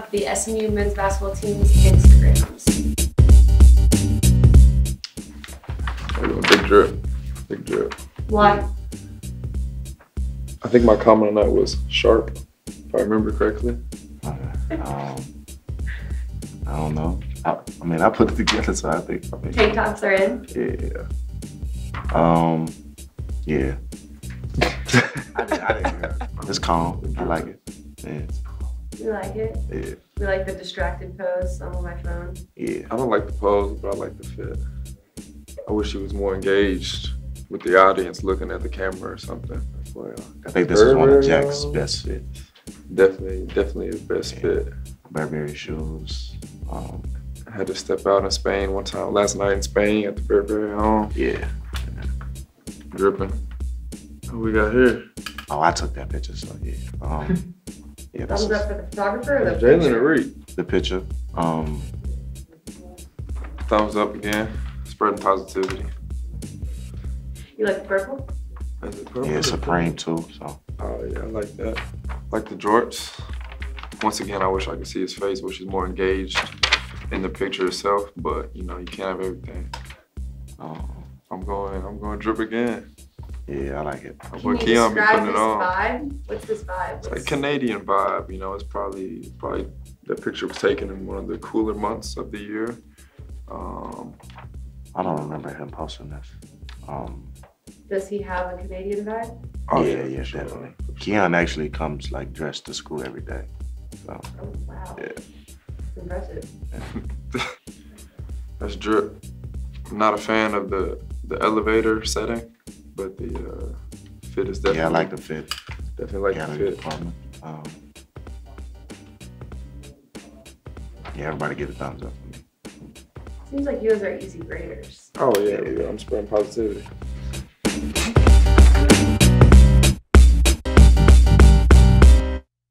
up the SMU men's basketball team's Instagrams. Big drip. Big drip. Why? I think my comment on that was sharp, if I remember correctly. Um, I don't know. I, I mean, I put it together, so I think. I mean, Tank tops are in. Yeah. Um. Yeah. I, I didn't hear. it. It's calm. I like it. Yeah. You like it? Yeah. We like the distracted pose on my phone. Yeah. I don't like the pose, but I like the fit. I wish he was more engaged with the audience looking at the camera or something. Well, I think this is one of Jack's best fits. definitely, definitely his best Yeah. fit. Burberry shoes. Um. I had to step out in Spain one time last night in Spain at the Burberry home, Yeah. dripping. What we got here? Oh, I took that picture, so yeah. Um. Yeah. This Thumbs is up for the photographer or the Jalen picture? and Reed. the picture. Um. Thumbs up again. Spreading positivity. You like the purple? Is it purple? Yeah, it's a frame too. So. Oh yeah, I like that. Like the jorts. Once again, I wish I could see his face, which is more engaged in the picture itself. But you know, you can't have everything. Um. I'm going. I'm going drip again. Yeah, I like it. Can you Keon be describe putting this it on. vibe? What's this vibe? It's like What's- Canadian vibe. You know, it's probably probably that picture was taken in one of the cooler months of the year. Um, I don't remember him posting this. Um. Does he have a Canadian vibe? oh, yeah, for yeah, sure. definitely. Keon actually comes like dressed to school every day. So Oh wow. yeah. Impressive. That's drip. I'm not a fan of the the elevator setting, but the uh, fit is definitely. Yeah, I like the fit. Definitely like yeah, the the fit. department. Um, yeah, everybody give a thumbs up for me. Seems like you guys are easy graders. Oh yeah, yeah. I'm spreading positivity.